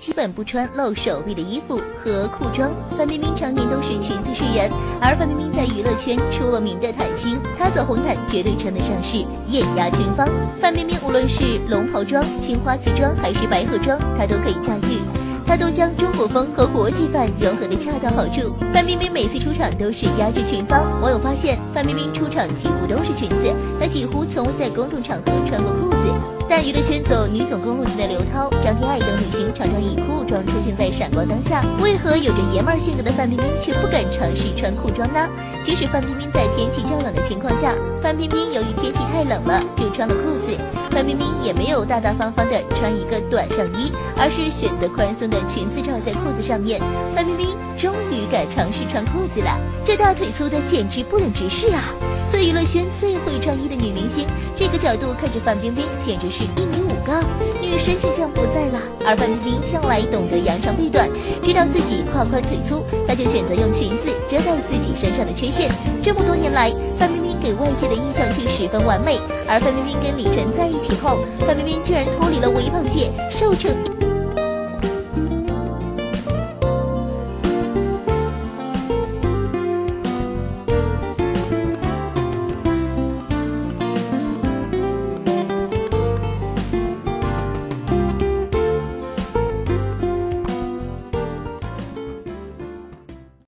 基本不穿露手臂的衣服和裤装。范冰冰常年都是裙子示人，而范冰冰在娱乐圈出了名的坦星，她走红毯绝对称得上是艳压群芳。范冰冰无论是龙袍装、青花瓷装还是白鹤装，她都可以驾驭。她都将中国风和国际范融合的恰到好处。范冰冰每次出场都是压制群芳，网友发现范冰冰出场几乎都是裙子，她几乎从未在公众场合穿过裤子。但娱乐圈走女总攻路线的刘涛、张天爱等女星常常以裤装出现在闪光灯下，为何有着爷们儿性格的范冰冰却不敢尝试穿裤装呢？即使范冰冰在天气较冷的情况下，范冰冰由于天气太冷了就穿了裤子，范冰冰也没有大大方方的穿一个短上衣，而是选择宽松的裙子罩在裤子上面。范冰冰终于敢尝试穿裤子了，这大腿粗的简直不忍直视啊！做娱乐圈最会穿衣的女明星，这个角度看着范冰冰，简直是一米五高，女神形象不在了。而范冰冰向来懂得扬长避短，知道自己胯宽腿粗，她就选择用裙子遮盖自己身上的缺陷。这么多年来，范冰冰给外界的印象却十分完美。而范冰冰跟李晨在一起后，范冰冰居然脱离了微胖界，瘦成